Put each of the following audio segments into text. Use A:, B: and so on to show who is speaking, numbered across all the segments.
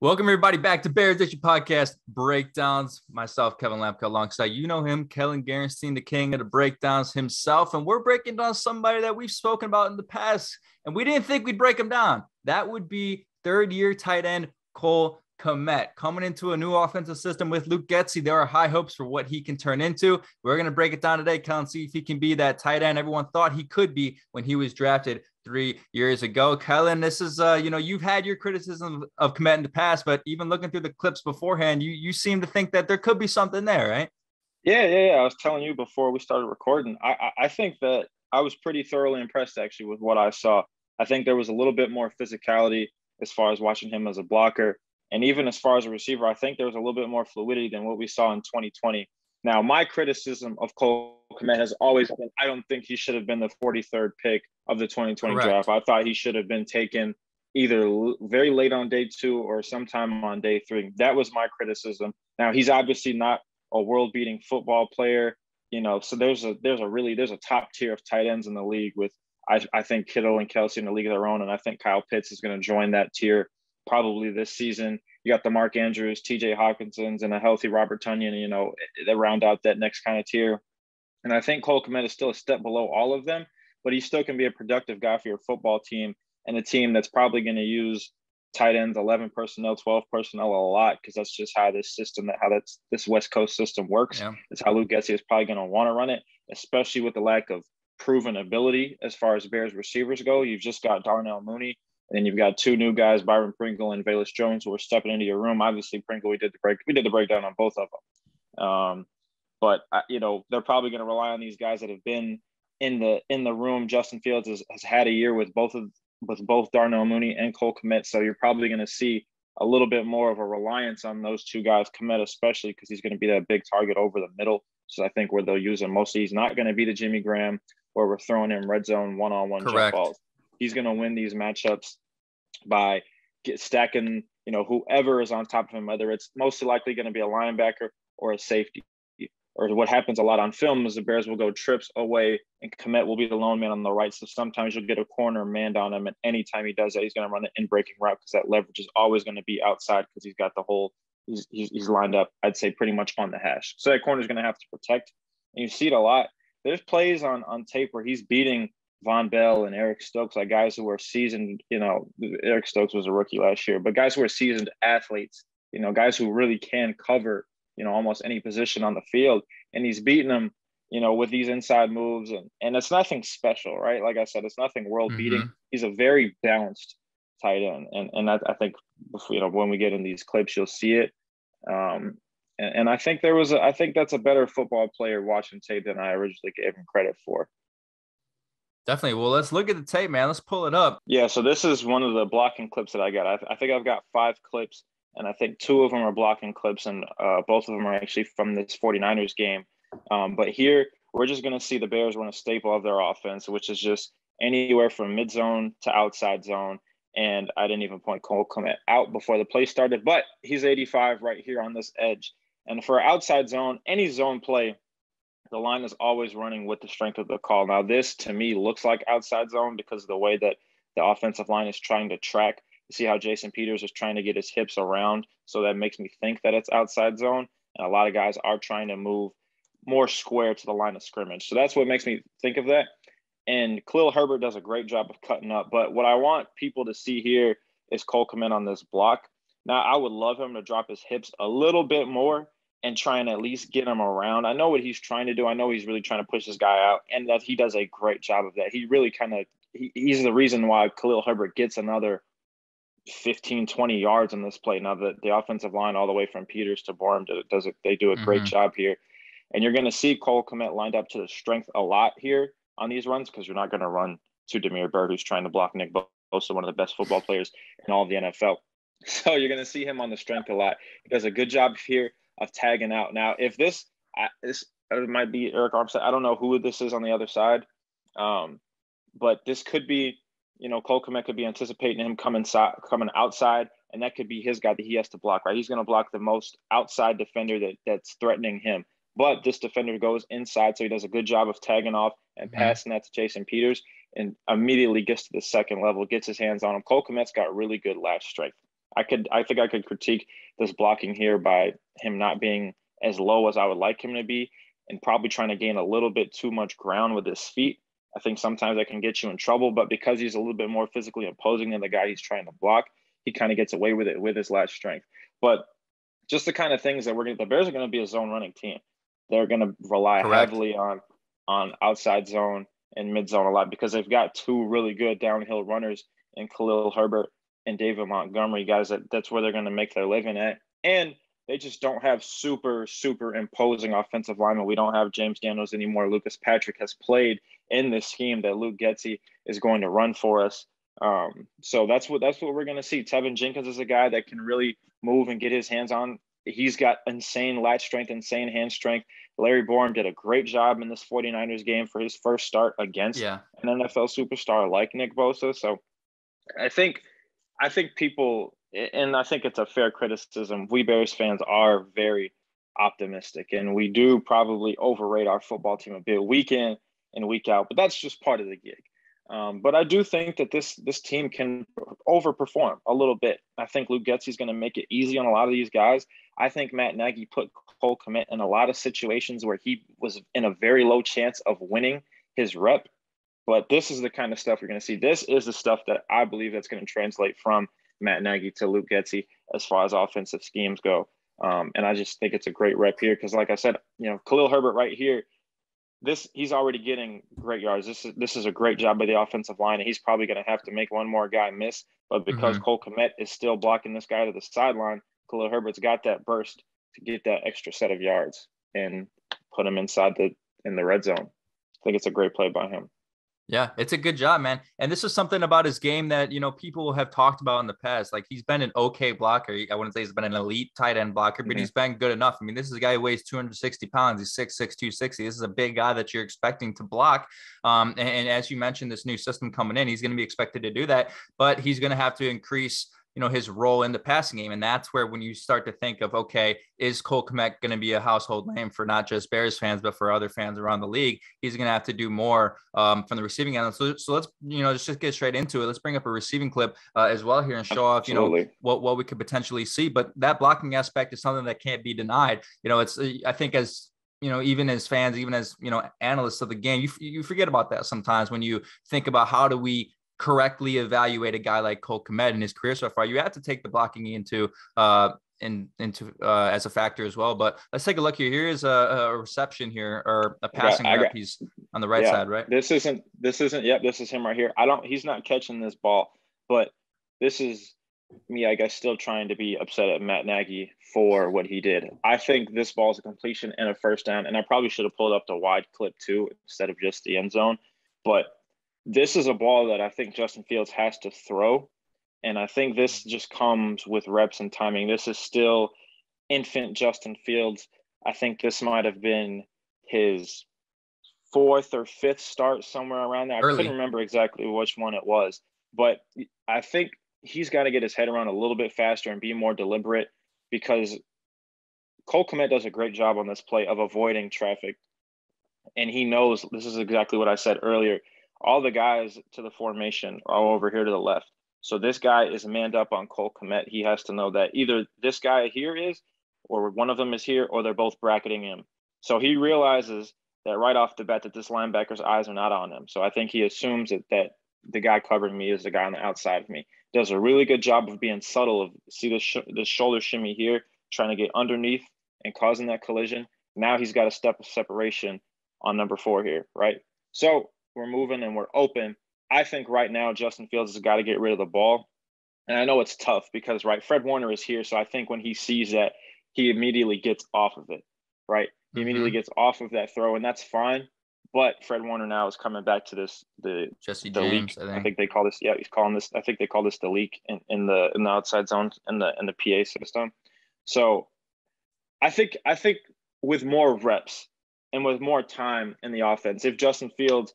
A: Welcome everybody back to Bears Nation Podcast Breakdowns. Myself, Kevin Lampka, alongside you know him, Kellyn Gerenstein, the king of the breakdowns himself, and we're breaking down somebody that we've spoken about in the past, and we didn't think we'd break him down. That would be third-year tight end Cole Kmet coming into a new offensive system with Luke Getsy. There are high hopes for what he can turn into. We're going to break it down today, Kellyn, see if he can be that tight end everyone thought he could be when he was drafted three years ago. Kellyn, this is uh, you know, you've had your criticism of Kmet in the past, but even looking through the clips beforehand, you you seem to think that there could be something there, right?
B: Yeah, yeah, yeah. I was telling you before we started recording. I, I, I think that I was pretty thoroughly impressed actually with what I saw. I think there was a little bit more physicality as far as watching him as a blocker. And even as far as a receiver, I think there was a little bit more fluidity than what we saw in 2020. Now, my criticism of Cole Kmet has always been I don't think he should have been the 43rd pick of the 2020 Correct. draft. I thought he should have been taken either very late on day two or sometime on day three. That was my criticism. Now, he's obviously not a world beating football player, you know, so there's a there's a really there's a top tier of tight ends in the league with I, I think Kittle and Kelce in the league of their own, and I think Kyle Pitts is going to join that tier probably this season. You got the Mark Andrews, TJ Hockensons, and a healthy Robert Tonyan, you know, that round out that next kind of tier. And I think Cole Kmet is still a step below all of them, but he still can be a productive guy for your football team and a team that's probably going to use tight ends, 11 personnel, 12 personnel a lot because that's just how this system, that how that's this West Coast system works. Yeah. It's how Luke Getsy is probably going to want to run it, especially with the lack of proven ability as far as Bears receivers go. You've just got Darnell Mooney and then you've got two new guys, Byron Pringle and Velus Jones, who are stepping into your room. Obviously, Pringle, we did the break, we did the breakdown on both of them. Um, but you know, they're probably going to rely on these guys that have been in the in the room. Justin Fields has, has had a year with both of with both Darnell Mooney and Cole Kmet, so you're probably going to see a little bit more of a reliance on those two guys, Kmet especially because he's going to be that big target over the middle. So I think where they'll use him mostly, he's not going to be the Jimmy Graham where we're throwing him red zone one on one jump balls he's going to win these matchups by get stacking, you know, whoever is on top of him, whether it's most likely going to be a linebacker or a safety. Or what happens a lot on film is the Bears will go trips away and Kmet will be the lone man on the right. So sometimes you'll get a corner manned on him, and anytime he does that, he's going to run the in breaking route because that leverage is always going to be outside because he's got the whole he's, he's, lined up. I'd say pretty much on the hash. So that corner is going to have to protect, and you see it a lot. There's plays on on tape where he's beating Vonn Bell and Eric Stokes, like guys who are seasoned, you know, Eric Stokes was a rookie last year, but guys who are seasoned athletes, you know, guys who really can cover, you know, almost any position on the field. And he's beating them, you know, with these inside moves. And, and it's nothing special, right? Like I said, it's nothing world beating. Mm-hmm. He's a very balanced tight end. And, and I, I think, you know, when we get in these clips, you'll see it. Um, and, and I think there was, a, I think that's a better football player watching tape than I originally gave him credit for.
A: Definitely. Well, let's look at the tape, man. Let's pull it up.
B: Yeah. So this is one of the blocking clips that I got. I, I think I've got five clips, and I think two of them are blocking clips, and uh, both of them are actually from this 49ers game. Um, but here, we're just going to see the Bears run a staple of their offense, which is just anywhere from mid zone to outside zone. And I didn't even point Cole Kmet out before the play started, but he's 85 right here on this edge. And for outside zone, any zone play, the line is always running with the strength of the call. Now, this to me looks like outside zone because of the way that the offensive line is trying to track. See how Jason Peters is trying to get his hips around. So that makes me think that it's outside zone. And a lot of guys are trying to move more square to the line of scrimmage. So that's what makes me think of that. And Khalil Herbert does a great job of cutting up. But what I want people to see here is Cole Kmet on this block. Now, I would love him to drop his hips a little bit more and try and at least get him around. I know what he's trying to do. I know he's really trying to push this guy out, and that he does a great job of that. He really kind of he, he's the reason why Khalil Herbert gets another 15, 20 yards on this play. Now that the offensive line, all the way from Peters to Borom, does it? They do a great mm-hmm. job here, and you're going to see Cole Kmet lined up to the strength a lot here on these runs because you're not going to run to Damiere Byrd, who's trying to block Nick Bosa, one of the best football players in all of the NFL. So you're going to see him on the strength a lot. He does a good job here of tagging out. Now, if this this it might be Arik Armstead. I don't know who this is on the other side, um, but this could be you know Cole Kmet could be anticipating him coming side, coming outside, and that could be his guy that he has to block. Right, he's going to block the most outside defender that that's threatening him. But this defender goes inside, so he does a good job of tagging off and mm-hmm. passing that to Jason Peters, and immediately gets to the second level, gets his hands on him. Cole Kmet's got really good latch strength. I could I think I could critique this blocking here by him not being as low as I would like him to be and probably trying to gain a little bit too much ground with his feet. I think sometimes that can get you in trouble, but because he's a little bit more physically imposing than the guy he's trying to block, he kind of gets away with it with his last strength. But just the kind of things that we're going to, the Bears are going to be a zone running team. They're going to rely Correct. heavily on on outside zone and mid zone a lot because they've got two really good downhill runners in Khalil Herbert and David Montgomery, guys that that's where they're going to make their living at. And they just don't have super, super imposing offensive linemen. We don't have James Daniels anymore. Lucas Patrick has played in this scheme that Luke Getsy is going to run for us. Um, so that's what that's what we're going to see. Teven Jenkins is a guy that can really move and get his hands on. He's got insane lat strength, insane hand strength. Larry Borom did a great job in this 49ers game for his first start against yeah. an NFL superstar like Nick Bosa. So I think I think people and I think it's a fair criticism. We Bears fans are very optimistic and we do probably overrate our football team a bit week and week out, but that's just part of the gig. Um, but I do think that this this team can overperform a little bit. I think Luke Getsy is going to make it easy on a lot of these guys. I think Matt Nagy put Cole Kmet in a lot of situations where he was in a very low chance of winning his rep. But this is the kind of stuff you're going to see. This is the stuff that I believe that's going to translate from Matt Nagy to Luke Getsy as far as offensive schemes go. Um, and I just think it's a great rep here because, like I said, you know, Khalil Herbert right here – this he's already getting great yards. This is this is a great job by the offensive line, and he's probably going to have to make one more guy miss. But because mm-hmm. Cole Kmet is still blocking this guy to the sideline, Khalil Herbert's got that burst to get that extra set of yards and put him inside the in the red zone. I think it's a great play by him.
A: Yeah, it's a good job, man. And this is something about his game that, you know, people have talked about in the past. Like he's been an okay blocker. I wouldn't say he's been an elite tight end blocker, but mm-hmm. he's been good enough. I mean, this is a guy who weighs 260 pounds. He's 6'6, 260. This is a big guy that you're expecting to block. Um, and, and as you mentioned, this new system coming in, he's going to be expected to do that, but he's going to have to increase you know his role in the passing game, and that's where when you start to think of okay, is Cole Kmet going to be a household name for not just Bears fans but for other fans around the league? He's going to have to do more um, from the receiving end. So, so let's you know just get straight into it. Let's bring up a receiving clip uh, as well here and show off you know what what we could potentially see. But that blocking aspect is something that can't be denied. You know, it's I think as you know, even as fans, even as you know, analysts of the game, you you forget about that sometimes when you think about how do we correctly evaluate a guy like Cole Kmet in his career so far, you have to take the blocking into uh, in, into uh, as a factor as well. But let's take a look here. Here is a, a reception here or a passing got, rep. He's on the right yeah, side, right?
B: This isn't this isn't yep, this is him right here. I don't he's not catching this ball, but this is me, I guess, still trying to be upset at Matt Nagy for what he did. I think this ball is a completion and a first down, and I probably should have pulled up the wide clip too instead of just the end zone. But this is a ball that I think Justin Fields has to throw. And I think this just comes with reps and timing. This is still infant Justin Fields. I think this might have been his fourth or fifth start somewhere around there. Early. I couldn't remember exactly which one it was, but I think he's got to get his head around a little bit faster and be more deliberate because Cole Kmet does a great job on this play of avoiding traffic. And he knows this is exactly what I said earlier all the guys to the formation are over here to the left. So this guy is manned up on Cole Kmet. He has to know that either this guy here is, or one of them is here, or they're both bracketing him. So he realizes that right off the bat that this linebacker's eyes are not on him. So I think he assumes that that the guy covering me is the guy on the outside of me. Does a really good job of being subtle. Of see the sh- the shoulder shimmy here, trying to get underneath and causing that collision. Now he's got a step of separation on number four here, right? So we're moving and we're open. I think right now Justin Fields has got to get rid of the ball. And I know it's tough because right, Fred Warner is here. So I think when he sees that, he immediately gets off of it. Right. He mm-hmm. immediately gets off of that throw, and that's fine. But Fred Warner now is coming back to this the
A: Jesse
B: the
A: James,
B: leak. I think. I think. they call this yeah, he's calling this I think they call this the leak in, in the in the outside zone in the in the PA system. So I think I think with more reps and with more time in the offense, if Justin Fields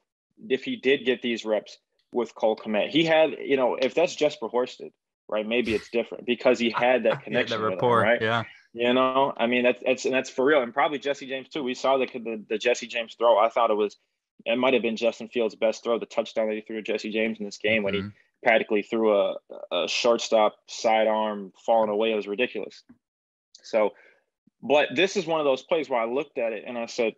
B: if he did get these reps with Cole Kmet. He had, you know, if that's Jesper Horsted, right? Maybe it's different because he had that connection.
A: yeah, the rapport,
B: him, right?
A: Yeah.
B: You know, I mean, that's that's and that's for real, and probably Jesse James too. We saw the the, the Jesse James throw. I thought it was, it might have been Justin Fields' best throw, the touchdown that he threw to Jesse James in this game mm-hmm. when he mm-hmm. practically threw a, a shortstop sidearm falling away. It was ridiculous. So, but this is one of those plays where I looked at it and I said,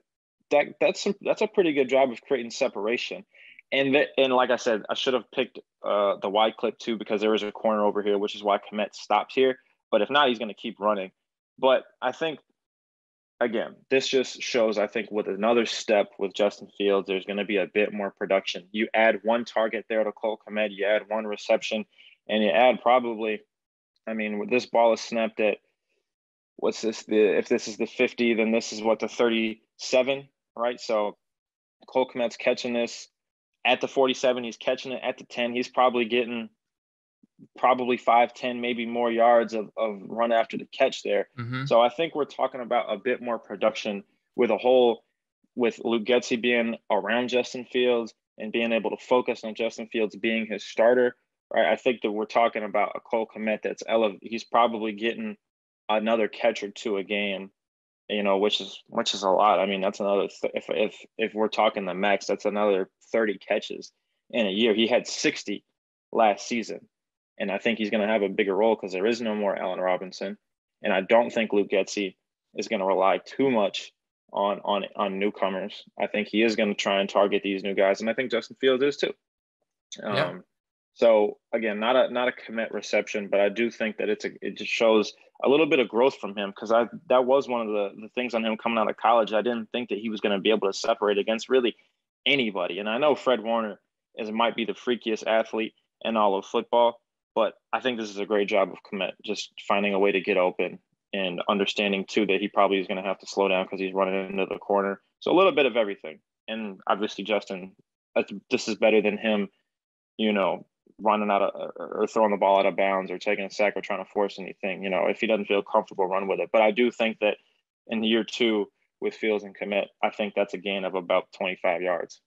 B: that that's some, that's a pretty good job of creating separation. And that, and like I said, I should have picked uh, the wide clip too because there is a corner over here, which is why Kmet stops here. But if not, he's going to keep running. But I think again, this just shows, I think, with another step with Justin Fields, there's going to be a bit more production. You add one target there to Cole Kmet, you add one reception, and you add probably, I mean, this ball is snapped at what's this? The if this is the 50, then this is what the 37, right? So Cole Kmet's catching this at the 47, he's catching it at the 10. He's probably getting probably five, 10, maybe more yards of, of run after the catch there. Mm-hmm. So I think we're talking about a bit more production with a whole, with Luke Getsy being around Justin Fields and being able to focus on Justin Fields being his starter. Right. I think that we're talking about a Cole Kmet that's elevated. He's probably getting another catch or two a game, you know, which is which is a lot. I mean, that's another th- if if if we're talking the max, that's another 30 catches in a year. He had 60 last season. And I think he's going to have a bigger role because there is no more Allen Robinson. And I don't think Luke Getsy is going to rely too much on on on newcomers. I think he is going to try and target these new guys, and I think Justin Fields is too. Um, yeah. So again, not a not a Kmet reception, but I do think that it's a it just shows a little bit of growth from him because I that was one of the the things on him coming out of college. I didn't think that he was going to be able to separate against really anybody. And I know Fred Warner is might be the freakiest athlete in all of football, but I think this is a great job of Kmet, just finding a way to get open and understanding too that he probably is going to have to slow down because he's running into the corner. So a little bit of everything. And obviously, Justin, this is better than him, you know, running out of or throwing the ball out of bounds or taking a sack or trying to force anything. You know, if he doesn't feel comfortable, run with it. But I do think that in year two with Fields and Kmet, I think that's a gain of about 25 yards.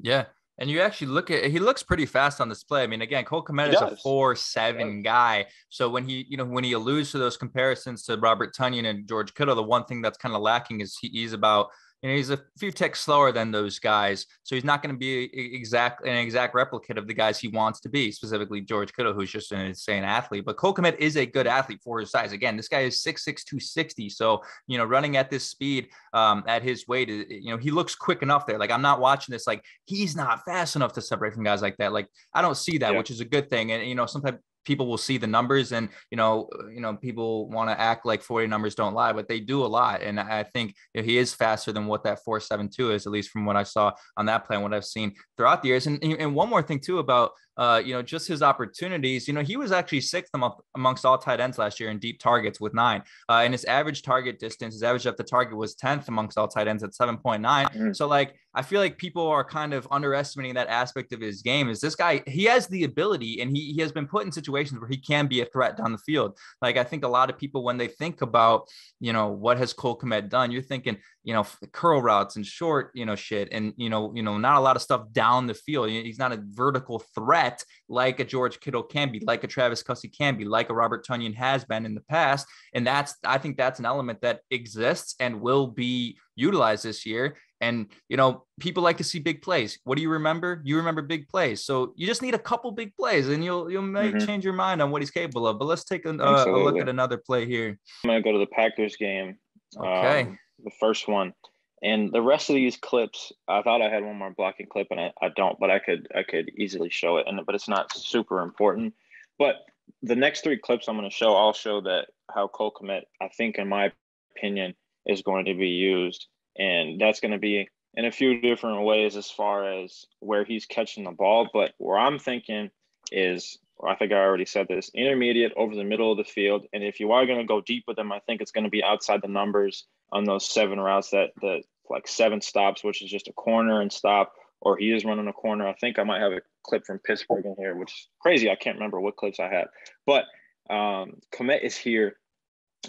A: Yeah. And you actually look at he looks pretty fast on display. I mean, again, Cole Kmet is a four seven guy. So when he, you know, when he alludes to those comparisons to Robert Tonyan and George Kittle, the one thing that's kind of lacking is he, he's about know, he's a few ticks slower than those guys, so he's not going to be exact an exact replicate of the guys he wants to be. Specifically, George Kittle, who's just an insane athlete. But Cole Kmet is a good athlete for his size. Again, this guy is 6'6", 260. So you know, running at this speed, um, at his weight, you know, he looks quick enough there. Like I'm not watching this like he's not fast enough to separate from guys like that. Like I don't see that, yeah. which is a good thing. And you know, sometimes people will see the numbers and you know uh, you know people want to act like 40 numbers don't lie but they do a lot. And i think you know, he is faster than what that 472 is at least from what i saw on that play and what i've seen throughout the years. And, and one more thing too about uh, you know, just his opportunities. You know, he was actually sixth amongst all tight ends last year in deep targets with nine. Uh, and his average target distance, his average up the target was 10th amongst all tight ends at 7.9. Mm-hmm. So, like, I feel like people are kind of underestimating that aspect of his game. Is this guy, he has the ability and he, he has been put in situations where he can be a threat down the field. Like, I think a lot of people, when they think about, you know, what has Cole Kmet done, you're thinking, you know, curl routes and short, you know, shit. And, you know, you know, not a lot of stuff down the field. He's not a vertical threat like a George Kittle can be, like a Travis Kelce can be, like a Robert Tonyan has been in the past. And that's, I think that's an element that exists and will be utilized this year. And, you know, people like to see big plays. What do you remember? You remember big plays. So you just need a couple big plays and you'll, you'll may mm-hmm. change your mind on what he's capable of. But let's take a, uh, a look at another play here.
B: I'm going to go to the Packers game.
A: Okay. Um,
B: the first one. And the rest of these clips, I thought I had one more blocking clip, and I, I don't, but I could I could easily show it, and but it's not super important. But the next three clips I'm going to show, I'll show that how Cole Kmet, I think, in my opinion, is going to be used, and that's going to be in a few different ways as far as where he's catching the ball. But where I'm thinking is, I think I already said this, intermediate over the middle of the field, and if you are going to go deep with them, I think it's going to be outside the numbers on those seven routes that the like seven stops, which is just a corner and stop, or he is running a corner. I think I might have a clip from Pittsburgh in here, which is crazy. I can't remember what clips I had, but um, is here.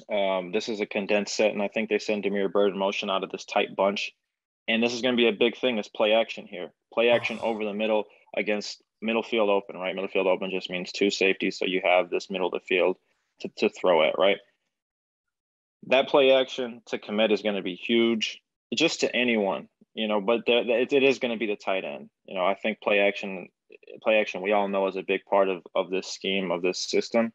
B: Um, this is a condensed set, and I think they send Damiere Byrd in motion out of this tight bunch. And this is going to be a big thing. Is play action here? Play action over the middle against middle field open, right? Middle field open just means two safeties, so you have this middle of the field to, to throw at, right? that play action to Kmet is going to be huge, just to anyone, you know. But the, the, it, it is going to be the tight end. You know, I think play action play action we all know is a big part of of this scheme of this system,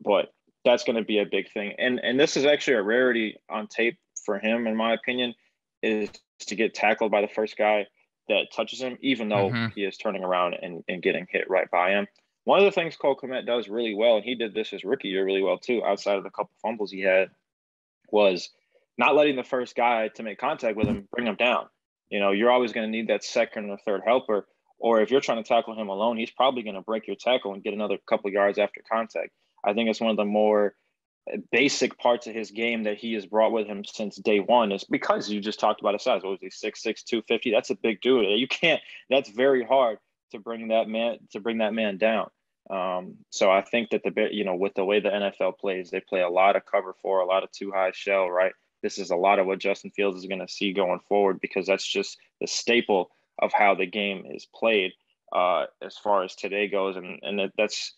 B: but that's going to be a big thing. And and this is actually a rarity on tape for him, in my opinion, is to get tackled by the first guy that touches him, even though mm-hmm. he is turning around and, and getting hit right by him. One of the things Cole Kmet does really well, and he did this his rookie year really well too, outside of the couple fumbles he had, was not letting the first guy to make contact with him bring him down. You know, you're always going to need that second or third helper. Or if you're trying to tackle him alone, he's probably going to break your tackle and get another couple yards after contact. I think it's one of the more basic parts of his game that he has brought with him since day one is because you just talked about his size. What was he, six six two fifty? That's a big dude. You can't. That's very hard to bring that man to bring that man down. Um, so I think that the you know with the way the NFL plays, they play a lot of cover four, a lot of two high shell. Right. This is a lot of what Justin Fields is going to see going forward because that's just the staple of how the game is played uh, as far as today goes, and and that's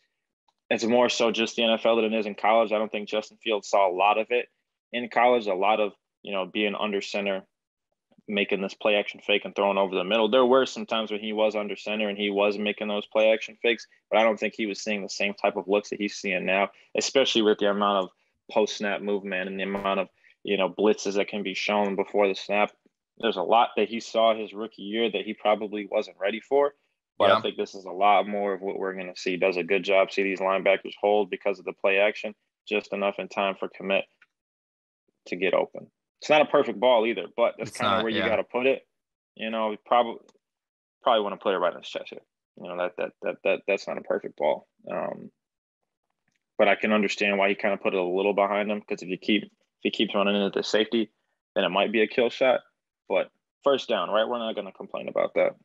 B: it's more so just the NFL than it is in college. I don't think Justin Fields saw a lot of it in college. A lot of you know being under center, making this play action fake and throwing over the middle. There were some times when he was under center and he was making those play action fakes, but I don't think he was seeing the same type of looks that he's seeing now, especially with the amount of post snap movement and the amount of you know blitzes that can be shown before the snap. There's a lot that he saw his rookie year that he probably wasn't ready for. But yeah. I think this is a lot more of what we're going to see. Does a good job. See these linebackers hold because of the play action, just enough in time for Kmet to get open. It's not a perfect ball either, but that's kind of where yeah. you got to put it. You know, probably probably want to put it right in his chest here. You know that that that that that's not a perfect ball. Um, but I can understand why he kind of put it a little behind him because if you keep if he keeps running into the safety, then it might be a kill shot. But first down, right? We're not going to complain about that.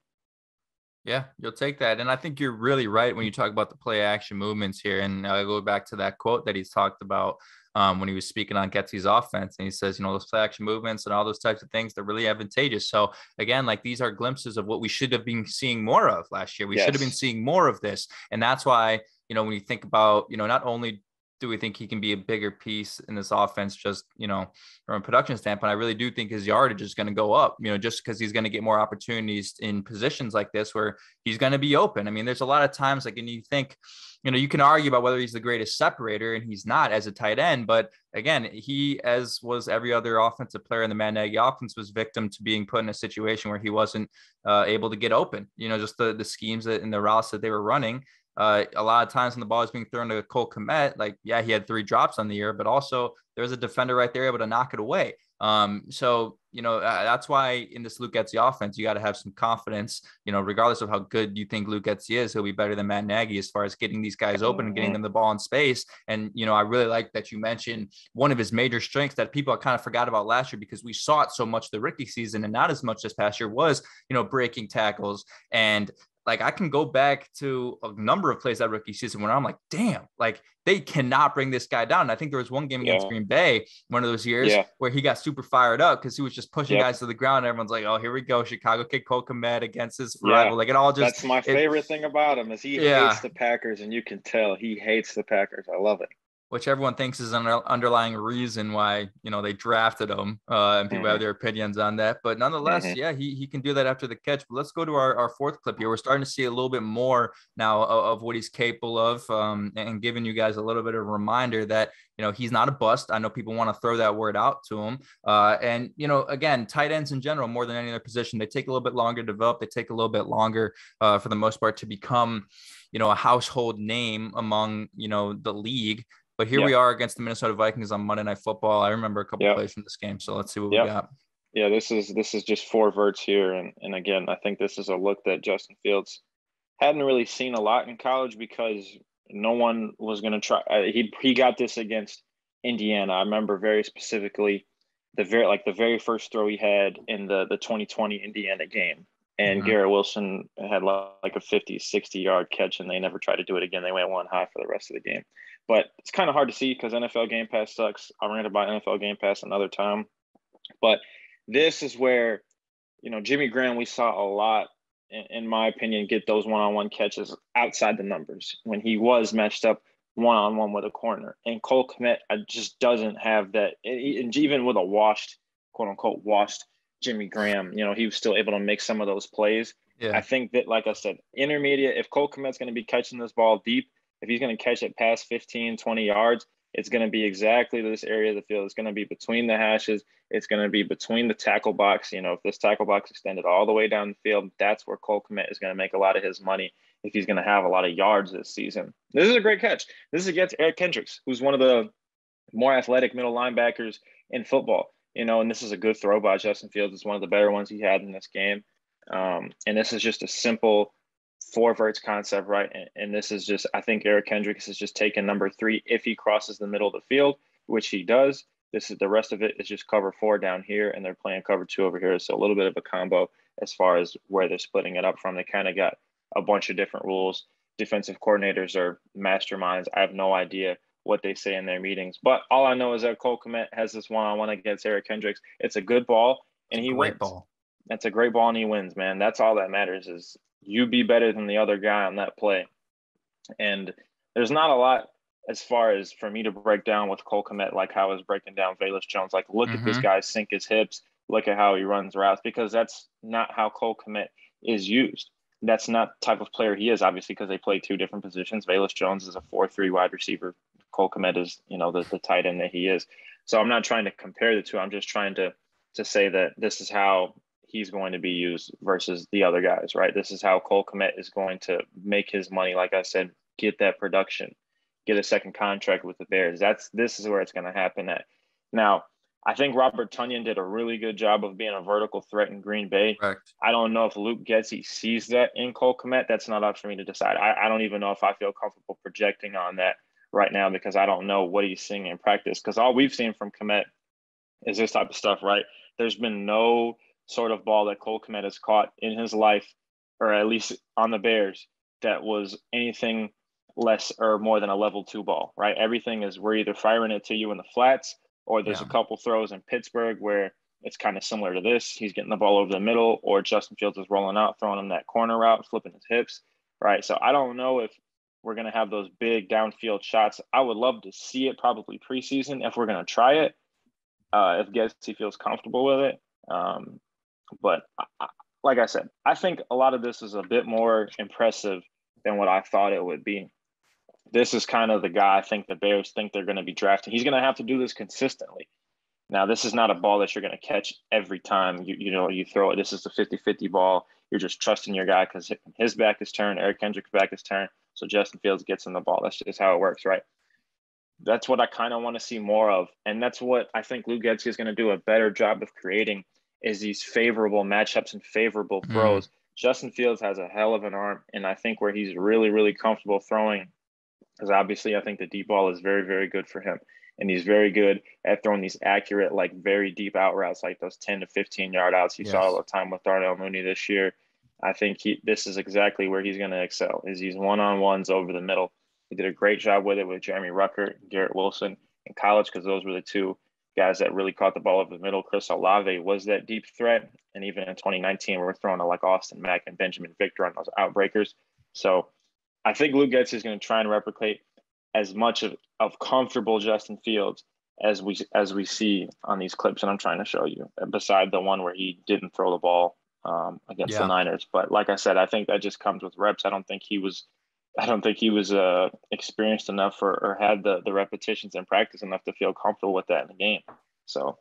A: Yeah, you'll take that. And I think you're really right when you talk about the play action movements here. And I go back to that quote that he's talked about um, when he was speaking on Getsy's offense. And he says, you know, those play action movements and all those types of things, they're really advantageous. So again, like these are glimpses of what we should have been seeing more of last year. We yes. should have been seeing more of this. And that's why, you know, when you think about, you know, not only do we think he can be a bigger piece in this offense just you know from a production standpoint? I really do think his yardage is going to go up you know just because he's going to get more opportunities in positions like this where he's going to be open. I mean there's a lot of times like and you think you know you can argue about whether he's the greatest separator and he's not as a tight end but again he as was every other offensive player in the Nagy offense was victim to being put in a situation where he wasn't uh, able to get open you know just the the schemes that in the routes that they were running uh, a lot of times when the ball is being thrown to Cole Kmet, like, yeah, he had three drops on the year, but also there was a defender right there able to knock it away. Um, so, you know, uh, that's why in this Luke Getsy offense, you got to have some confidence, you know, regardless of how good you think Luke Getsy is, he'll be better than Matt Nagy as far as getting these guys open and getting them the ball in space. And, you know, I really like that you mentioned one of his major strengths that people kind of forgot about last year because we saw it so much the rookie season and not as much this past year was, you know, breaking tackles and like I can go back to a number of plays that rookie season when I'm like, damn, like they cannot bring this guy down. And I think there was one game against. Green Bay, one of those years yeah. where he got super fired up because he was just pushing yep. guys to the ground. And everyone's like, oh, here we go. Chicago kid Cole Kmet against his yeah. rival. Like it all just
B: that's my favorite thing about him is he hates the Packers, and you can tell he hates the Packers. I love it
A: which everyone thinks is an underlying reason why you know they drafted him, uh, and people mm-hmm. have their opinions on that. But nonetheless, mm-hmm. yeah, he, he can do that after the catch. But let's go to our, our fourth clip here. We're starting to see a little bit more now of, of what he's capable of, um, and giving you guys a little bit of a reminder that you know he's not a bust. I know people want to throw that word out to him, uh, and you know again, tight ends in general, more than any other position, they take a little bit longer to develop. They take a little bit longer, uh, for the most part, to become you know a household name among you know the league but here yep. we are against the Minnesota Vikings on Monday Night Football. I remember a couple yep. plays from this game, so let's see what yep. we got.
B: Yeah, this is this is just four verts here, and and again, I think this is a look that Justin Fields hadn't really seen a lot in college because no one was going to try. Uh, he he got this against Indiana. I remember very specifically the very like the very first throw he had in the the 2020 Indiana game. And mm-hmm. Garrett Wilson had like a 50, 60 yard catch, and they never tried to do it again. They went one high for the rest of the game. But it's kind of hard to see because NFL Game Pass sucks. I ran about NFL Game Pass another time. But this is where, you know, Jimmy Graham, we saw a lot, in, in my opinion, get those one on one catches outside the numbers when he was matched up one on one with a corner. And Cole Kmet uh, just doesn't have that. And even with a washed, quote unquote, washed Jimmy Graham, you know, he was still able to make some of those plays. Yeah. I think that, like I said, intermediate, if Cole Kmet's going to be catching this ball deep, if he's going to catch it past 15, 20 yards, it's going to be exactly this area of the field. It's going to be between the hashes. It's going to be between the tackle box. You know, if this tackle box extended all the way down the field, that's where Cole Kmet is going to make a lot of his money if he's going to have a lot of yards this season. This is a great catch. This is against Eric Kendricks, who's one of the more athletic middle linebackers in football. You know, and this is a good throw by Justin Fields. It's one of the better ones he had in this game. Um, and this is just a simple four verts concept, right? And, and, this is just, I think Eric Kendricks is just taking number three if he crosses the middle of the field, which he does. This is the rest of it is just cover four down here, and they're playing cover two over here. So a little bit of a combo as far as where they're splitting it up from. They kind of got a bunch of different rules. Defensive coordinators are masterminds. I have no idea what they say in their meetings, but all I know is that Cole Kmet has this one-on-one against Eric Kendricks. It's a good ball, and he wins. Ball. That's a great ball, and he wins, man. That's all that matters is you be better than the other guy on that play. And there's not a lot as far as for me to break down with Cole Kmet, like how I was breaking down Velus Jones. Like, look mm-hmm. at this mm-hmm. guy sink his hips, look at how he runs routes, because that's not how Cole Kmet is used. That's not the type of player he is, obviously, because they play two different positions. Velus Jones is a 4 3 wide receiver. Cole Kmet is, you know, the, the tight end that he is. So I'm not trying to compare the two. I'm just trying to to say that this is how he's going to be used versus the other guys, right? This is how Cole Kmet is going to make his money. Like I said, get that production, get a second contract with the Bears. That's this is where it's going to happen at. Now, I think Robert Tonyan did a really good job of being a vertical threat in Green Bay. Correct. I don't know if Luke Getsy sees that in Cole Kmet. That's not up for me to decide. I, I don't even know if I feel comfortable projecting on that right now because I don't know what he's seeing in practice. Because all we've seen from Kmet is this type of stuff, right? There's been no sort of ball that Cole Kmet has caught in his life, or at least on the Bears, that was anything less or more than a level two ball, right? Everything is we're either firing it to you in the flats, or there's yeah. a couple throws in Pittsburgh where it's kind of similar to this. He's getting the ball over the middle, or Justin Fields is rolling out, throwing him that corner route, flipping his hips, right? So I don't know if we're going to have those big downfield shots. I would love to see it probably preseason if we're going to try it, uh, if Getsy feels comfortable with it. Um, but like I said, I think a lot of this is a bit more impressive than what I thought it would be. This is kind of the guy I think the Bears think they're going to be drafting. He's going to have to do this consistently. Now, this is not a ball that you're going to catch every time you you know you throw it. This is a 50-50 ball. You're just trusting your guy because his back is turned, Eric Kendrick's back is turned, so Justin Fields gets in the ball. That's just how it works, right? That's what I kind of want to see more of, and that's what I think Luke Getsy is going to do a better job of creating is these favorable matchups and favorable mm. throws. Mm. Justin Fields has a hell of an arm, and I think where he's really, really comfortable throwing, because obviously I think the deep ball is very, very good for him. And he's very good at throwing these accurate, like very deep out routes, like those 10 to 15 yard outs you yes. saw all the time with Darnell Mooney this year. I think he this is exactly where he's going to excel is these one-on-ones over the middle. He did a great job with it with Jeremy Ruckert, Garrett Wilson in college because those were the two guys that really caught the ball over the middle. Chris Olave was that deep threat. And even in 2019, we were throwing to like Austin Mack and Binjimen Victor on those outbreakers. So I think Luke Getz is going to try and replicate as much of, of comfortable Justin Fields as we as we see on these clips that I'm trying to show you, beside the one where he didn't throw the ball um, against yeah. the Niners. But like I said, I think that just comes with reps. I don't think he was I don't think he was uh, experienced enough or, or had the, the repetitions and practice enough to feel comfortable with that in the game. So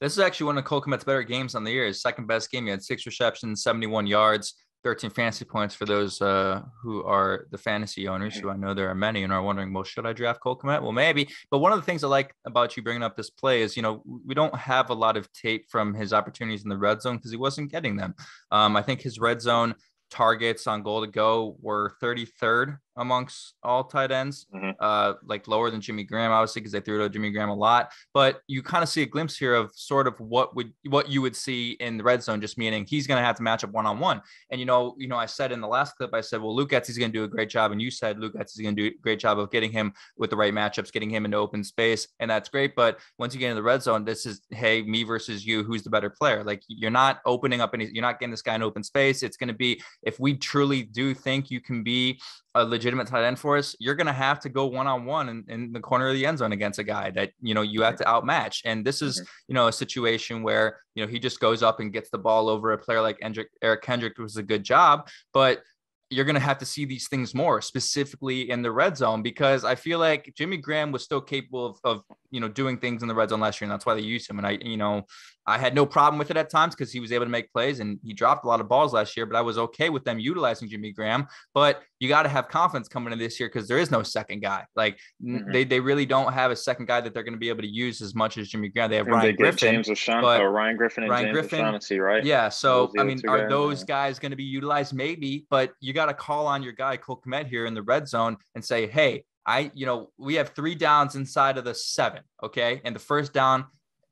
A: this is actually one of Cole Kmet's better games on the year. His second best game. He had six receptions, 71 yards, 13 fantasy points for those uh, who are the fantasy owners, who I know there are many and are wondering, well, should I draft Cole Kmet? Well, maybe. But one of the things I like about you bringing up this play is, you know, we don't have a lot of tape from his opportunities in the red zone because he wasn't getting them. Um, I think his red zone targets on goal to go were 33rd amongst all tight ends, mm-hmm. uh, like lower than Jimmy Graham, obviously, because they threw to Jimmy Graham a lot. But you kind of see a glimpse here of sort of what would what you would see in the red zone, just meaning he's going to have to match up one on one. And you know, you know, I said in the last clip, I said, well, Luke Getsy's going to do a great job, and you said Luke Getsy's going to do a great job of getting him with the right matchups, getting him into open space, and that's great. But once you get in the red zone, this is hey, me versus you, who's the better player? Like you're not opening up any, you're not getting this guy in open space. It's going to be if we truly do think you can be a legit legitimate tight end for us, you're going to have to go one on one in the corner of the end zone against a guy that, you know, you have to outmatch. And this is, mm-hmm. you know, a situation where, you know, he just goes up and gets the ball over a player like Eric Kendrick was a good job. But you're going to have to see these things more specifically in the red zone because I feel like Jimmy Graham was still capable of, of, you know doing things in the red zone last year and that's why they used him and I you know I had no problem with it at times because he was able to make plays and he dropped a lot of balls last year but I was okay with them utilizing Jimmy Graham but you got to have confidence coming in this year because there is no second guy like mm-hmm. they, they really don't have a second guy that they're going to be able to use as much as Jimmy Graham they have and Ryan they Griffin
B: James O'Shaughnessy or Ryan Griffin and Ryan James Griffin, O'Shaughnessy right
A: yeah so I mean are guys, those yeah. guys going to be utilized maybe but you got to call on your guy Cole Kmet here in the red zone and say hey I, you know, we have three downs inside of the seven. Okay. And the first down,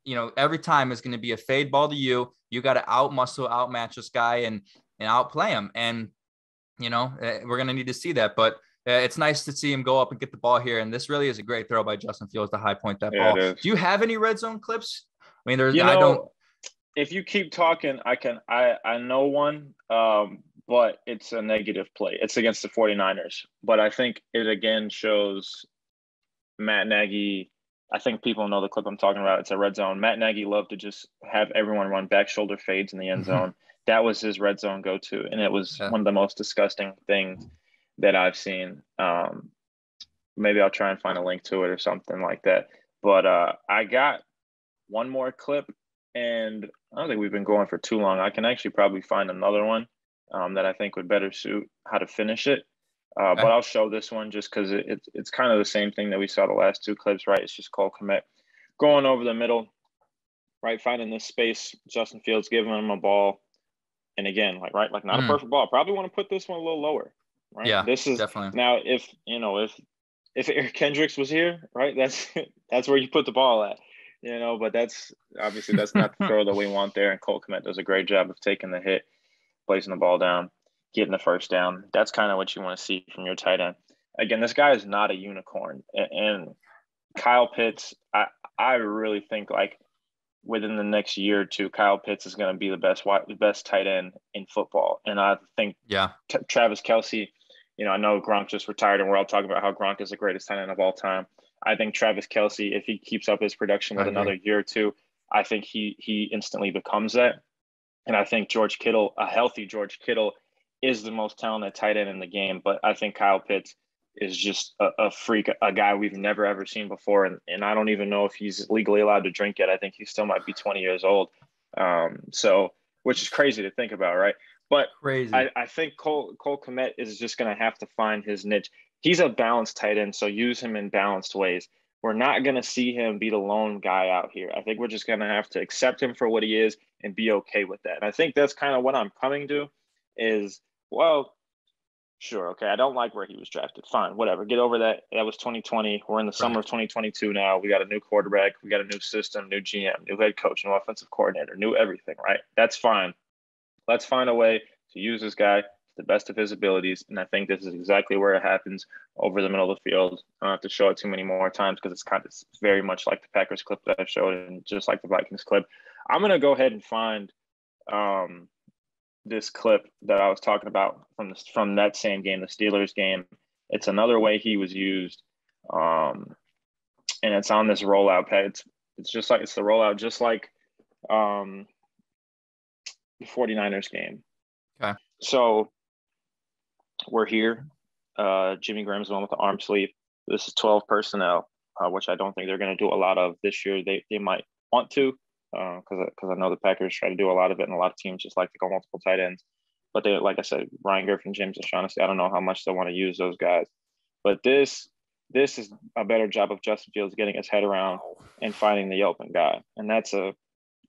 A: you know, every time is going to be a fade ball to you. You got to out muscle, outmatch this guy and, and outplay him. And, you know, eh, we're going to need to see that. But eh, it's nice to see him go up and get the ball here. And this really is a great throw by Justin Fields to high point that yeah, ball. Do you have any red zone clips? I mean, there's, you know, I don't.
B: If you keep talking, I can, I, I know one. Um, but it's a negative play. It's against the 49ers. But I think it again shows Matt Nagy. I think people know the clip I'm talking about. It's a red zone. Matt Nagy loved to just have everyone run back shoulder fades in the end mm-hmm. zone. that was his red zone go to. And it was yeah. one of the most disgusting things that I've seen. Um, maybe I'll try and find a link to it or something like that. But uh, I got one more clip, and I don't think we've been going for too long. I can actually probably find another one um, that I think would better suit how to finish it. Uh, okay. But I'll show this one just because it, it's it's kind of the same thing that we saw the last two clips, right? It's just Cole Kmet going over the middle, right? Finding this space. Justin Fields giving him a ball, and again, like right, like not mm. a hmm. perfect ball. Probably want to put this one a little lower, right?
A: Yeah,
B: this is
A: definitely
B: now if you know if if Eric Kendricks was here, right? That's that's where you put the ball at, you know. But that's obviously that's not the throw that we want there, and Cole Kmet does a great job of taking the hit placing the ball down, getting the first down. That's kind of what you want to see from your tight end. Again, this guy is not a unicorn. And Kyle Pitts, I, I really think like within the next year or two, Kyle Pitts is going to be the best the best tight end in football. And I think
A: yeah,
B: t- Travis Kelce. you know, I know Gronk just retired, and we're all talking about how Gronk is the greatest tight end of all time. I think Travis Kelce, if he keeps up his production with another year or two, I think he he instantly becomes that. And I think George Kittle, a healthy George Kittle, is the most talented tight end in the game. But I think Kyle Pitts is just a, a, freak, a guy we've never ever seen before. And, and I don't even know if he's legally allowed to drink yet. I think he still might be 20 years old. Um, so, which is crazy to think about, right? But
A: crazy.
B: I, I think Cole Cole Kmet is just going to have to find his niche. He's a balanced tight end, so use him in balanced ways. We're not going to see him be the lone guy out here. I think we're just going to have to accept him for what he is and be okay with that. And I think that's kind of what I'm coming to is, well, sure, okay, I don't like where he was drafted. Fine, whatever. Get over that. That was 2020. We're in the summer of 2022 now. We got a new quarterback, we got a new system, new GM, new head coach, new offensive coordinator, new everything, right? That's fine. Let's find a way to use this guy to the best of his abilities. And I think this is exactly where it happens over the middle of the field. I don't have to show it too many more times because it's kind of it's very much like the Packers clip that I showed and just like the Vikings clip. I'm going to go ahead and find um, this clip that I was talking about from this, from that same game, the Steelers game. It's another way he was used. Um, and it's on this rollout pad. It's, it's just like it's the rollout, just like um, the 49ers game.
A: Okay.
B: So we're here. Uh, Jimmy Graham's the one with the arm sleeve. This is 12 personnel, uh, which I don't think they're going to do a lot of this year. They, they might want to because uh, because I know the Packers try to do a lot of it, and a lot of teams just like to go multiple tight ends. But they, like I said, Ryan Griffin, James O'Shaughnessy, I don't know how much they want to use those guys. But this this is a better job of Justin Fields getting his head around and finding the open guy, and that's a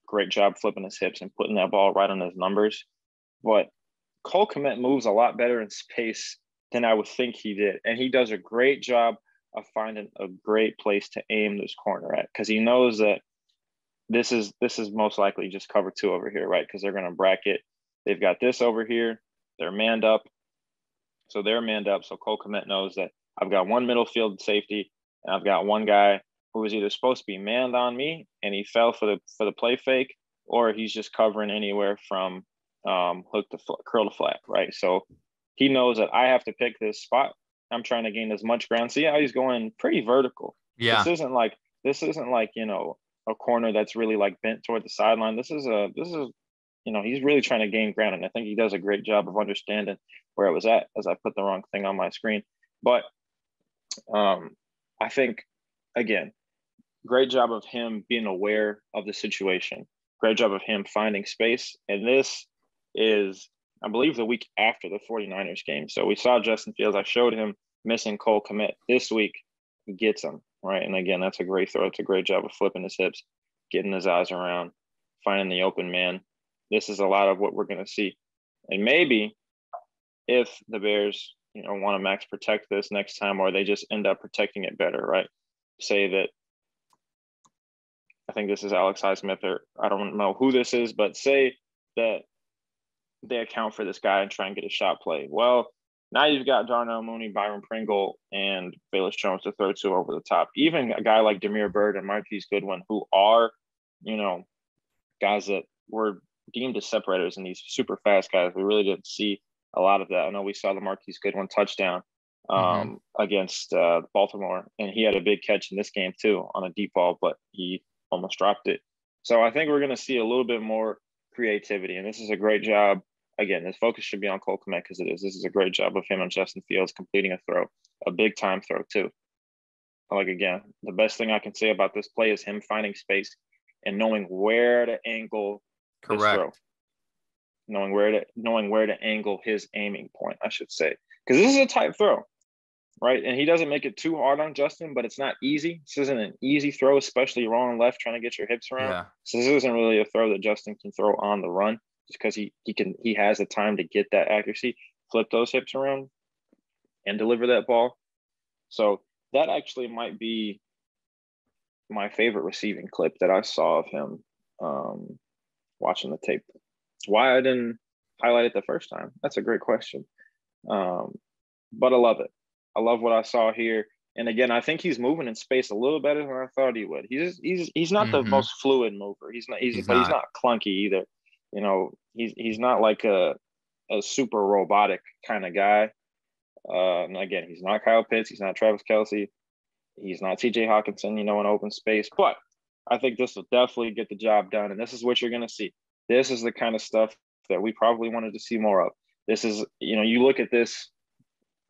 B: great job flipping his hips and putting that ball right on his numbers. But Cole Kmet moves a lot better in space than I would think he did. And he does a great job of finding a great place to aim this corner at because he knows that this is this is most likely just cover two over here, right? Because they're going to bracket. They've got this over here. They're manned up. So they're manned up. So Cole Kmet knows that I've got one middle field safety and I've got one guy who was either supposed to be manned on me and he fell for the for the play fake, or he's just covering anywhere from um, hook the curl to flat, right? So he knows that I have to pick this spot I'm trying to gain as much ground. See how he's going pretty vertical.
A: Yeah.
B: This isn't like this isn't like, you know, a corner that's really like bent toward the sideline. This is a this is you know, he's really trying to gain ground. And I think he does a great job of understanding where I was at as I put the wrong thing on my screen. But um I think again, great job of him being aware of the situation. Great job of him finding space. And this is, I believe, the week after the 49ers game. So we saw Justin Fields. I showed him missing Cole Kmet. This week, he gets him, right? And again, that's a great throw. It's a great job of flipping his hips, getting his eyes around, finding the open man. This is a lot of what we're going to see. And maybe if the Bears, you know, want to max protect this next time, or they just end up protecting it better, right? Say that I think this is Alex Highsmith, or I don't know who this is, but say that they account for this guy and try and get a shot play. Well, now you've got Darnell Mooney, Byron Pringle, and Velus Jones to throw to over the top. Even a guy like Damiere Byrd and Marquise Goodwin, who are, you know, guys that were deemed as separators and these super fast guys. We really didn't see a lot of that. I know we saw the Marquise Goodwin touchdown mm-hmm. um, mm-hmm. against uh, Baltimore, and he had a big catch in this game too on a deep ball, but he almost dropped it. So I think we're going to see a little bit more creativity, and this is a great job. Again, this focus should be on Cole Kmet because it is. This is a great job of him and Justin Fields completing a throw, a big time throw too. Like again, the best thing I can say about this play is him finding space and knowing where to angle
A: Correct. this throw.
B: Knowing where to knowing where to angle his aiming point, I should say, because this is a tight throw right? And he doesn't make it too hard on Justin, but it's not easy. This isn't an easy throw, especially wrong and left trying to get your hips around. Yeah. So this isn't really a throw that Justin can throw on the run just because he he can he has the time to get that accuracy, flip those hips around, and deliver that ball. So that actually might be my favorite receiving clip that I saw of him um, watching the tape. Why I didn't highlight it the first time? That's a great question. Um, but I love it. I love what I saw here. And again, I think he's moving in space a little better than I thought he would. He's he's he's not mm-hmm. the most fluid mover. He's not he's, he's but not. he's not clunky either. You know, he's he's not like a a super robotic kind of guy. Uh, and again, he's not Kyle Pitts. He's not Travis Kelce, He's not TJ Hockenson. you know, in open space. But I think this will definitely get the job done. And this is what you're going to see. This is the kind of stuff that we probably wanted to see more of. This is, you know, you look at this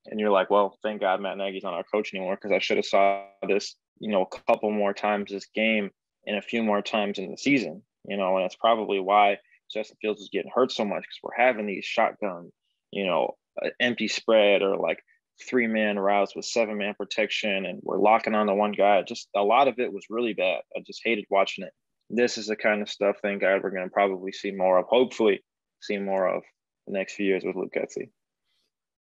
B: and you're like, well, thank God Matt Nagy's not our coach anymore because I should have saw this, you know, a couple more times this game and a few more times in the season, you know, and it's probably why Justin Fields is getting hurt so much because we're having these shotgun, you know, empty spread or like three man routes with seven man protection and we're locking on the one guy. Just a lot of it was really bad. I just hated watching it. This is the kind of stuff, thank God, we're going to probably see more of, hopefully, see more of the next few years with Luke Getsy.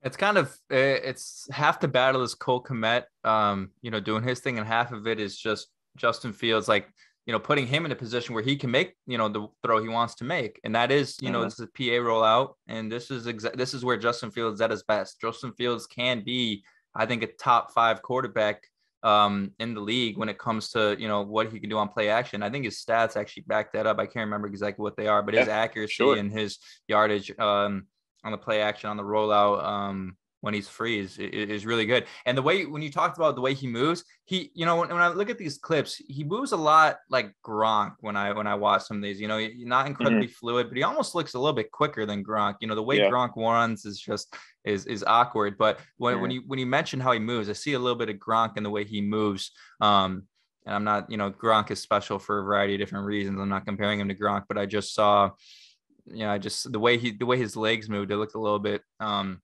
A: It's kind of eh, it's half the battle is Cole Kmet, um, you know, doing his thing, and half of it is just Justin Fields, like you know, putting him in a position where he can make you know the throw he wants to make, and that is you mm-hmm. know it's a PA rollout, and this is exact this is where Justin Fields at his best. Justin Fields can be, I think, a top five quarterback um, in the league when it comes to you know what he can do on play action. I think his stats actually back that up. I can't remember exactly what they are, but yeah, his accuracy sure. and his yardage um, on the play action on the rollout um, when he's free is, is really good. And the way when you talked about the way he moves, he you know when, when I look at these clips, he moves a lot like Gronk when I when I watch some of these. You know, not incredibly mm-hmm. fluid, but he almost looks a little bit quicker than Gronk. You know, the way yeah. Gronk runs is just is is awkward. But when, mm-hmm. when you when you mention how he moves, I see a little bit of Gronk in the way he moves. Um, and I'm not, you know, Gronk is special for a variety of different reasons. I'm not comparing him to Gronk, but I just saw yeah, I just the way he the way his legs moved, it looked a little bit um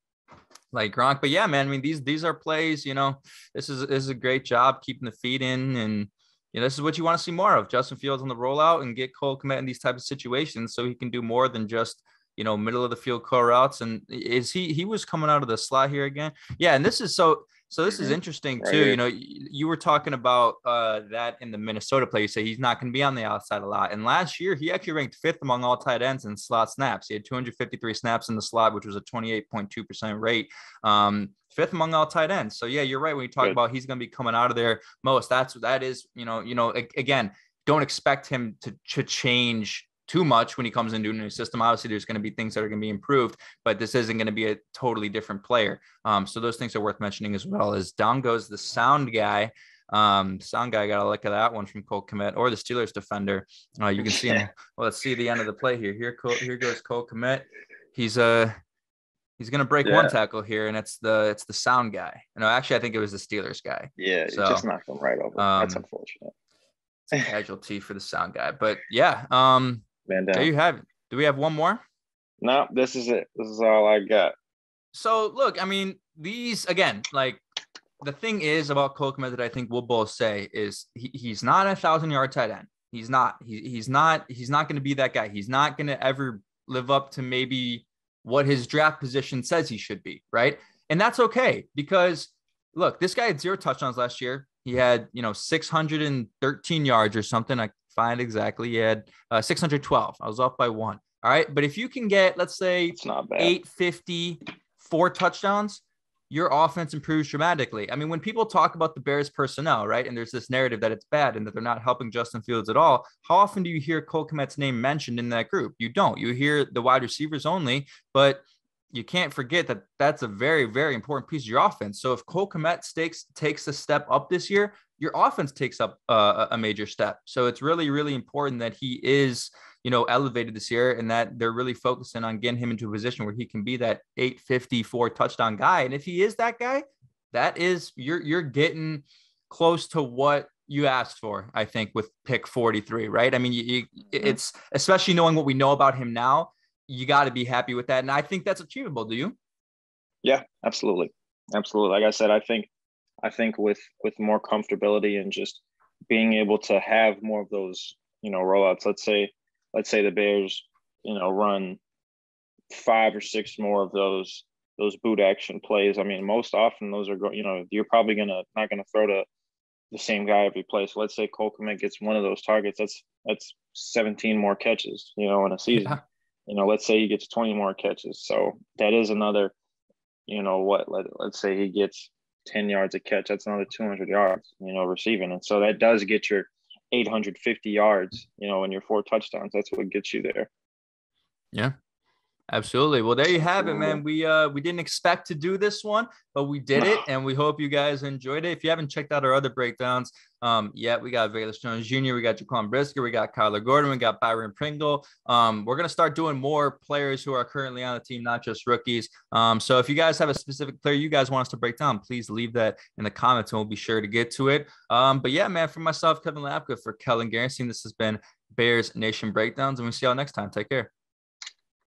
A: like Gronk. But yeah, man, I mean these these are plays. You know, this is this is a great job keeping the feet in, and you know this is what you want to see more of. Justin Fields on the rollout and get Cole Kmet in these type of situations, so he can do more than just you know middle of the field core routes. And is he he was coming out of the slot here again? Yeah, and this is so so this mm-hmm. is interesting right. too. You know, you were talking about uh, that in the Minnesota play. You say he's not going to be on the outside a lot. And last year, he actually ranked fifth among all tight ends in slot snaps. He had 253 snaps in the slot, which was a 28.2% rate. Um, fifth among all tight ends. So yeah, you're right when you talk Good. about he's going to be coming out of there most. That's that is you know you know again. Don't expect him to to change too much when he comes into a new system. Obviously, there's going to be things that are going to be improved, but this isn't going to be a totally different player. Um, so those things are worth mentioning as well. As down goes the sound guy. Um, sound guy got a look at that one from Cole Kmet or the Steelers defender. Uh, you can see him. Well, let's see the end of the play here. Here, Cole, here goes Cole Kmet. He's uh he's gonna break yeah. one tackle here, and it's the it's the sound guy. No, actually, I think it was the Steelers guy.
B: Yeah, so, just knocked him right over. Um, That's unfortunate.
A: casualty for the sound guy, but yeah. Um, Man down. there you have it. Do we have one more?
B: No, this is it. This is all I got.
A: So look, I mean, these again, like the thing is about Cole Kmet that I think we'll both say is he, he's not a thousand yard tight end. He's not. He, he's not. He's not going to be that guy. He's not going to ever live up to maybe what his draft position says he should be. Right, and that's okay because look, this guy had zero touchdowns last year. He had you know 613 yards or something. I find exactly. He had uh, 612. I was off by one. All right, but if you can get let's say it's not bad. 850, four touchdowns your offense improves dramatically. I mean, when people talk about the Bears personnel, right, and there's this narrative that it's bad and that they're not helping Justin Fields at all, how often do you hear Cole Kmet's name mentioned in that group? You don't. You hear the wide receivers only, but you can't forget that that's a very, very important piece of your offense. So if Cole Kmet takes takes a step up this year, your offense takes up uh, a major step. So it's really, really important that he is – you know, elevated this year and that they're really focusing on getting him into a position where he can be that 854 touchdown guy. And if he is that guy, that is you're you're getting close to what you asked for, I think, with pick 43, right? I mean, you, you, mm-hmm. it's especially knowing what we know about him now, you got to be happy with that. And I think that's achievable. Do you?
B: Yeah, absolutely. Absolutely. Like I said, I think, I think with, with more comfortability and just being able to have more of those, you know, rollouts, let's say let's say the Bears, you know, run five or six more of those those boot action plays. I mean, most often those are going. You know, you're probably gonna not gonna throw to the same guy every play. So let's say Cole Kmet gets one of those targets. That's that's 17 more catches. You know, in a season. Yeah. You know, let's say he gets 20 more catches. So that is another. You know what? Let let's say he gets 10 yards a catch. That's another 200 yards. You know, receiving, and so that does get your 850 yards, you know, and your four touchdowns. That's what gets you there.
A: Yeah. Absolutely. Well, there you have it, man. We uh we didn't expect to do this one, but we did it, and we hope you guys enjoyed it. If you haven't checked out our other breakdowns, um, yeah, we got Velus Jones Jr., we got Jaquan Brisker, we got Kyler Gordon, we got Byron Pringle. Um, we're gonna start doing more players who are currently on the team, not just rookies. Um, so if you guys have a specific player you guys want us to break down, please leave that in the comments, and we'll be sure to get to it. Um, but yeah, man, for myself, Kevin Lapka, for Kellyn Gerenstein, this has been Bears Nation Breakdowns, and we'll see y'all next time. Take care.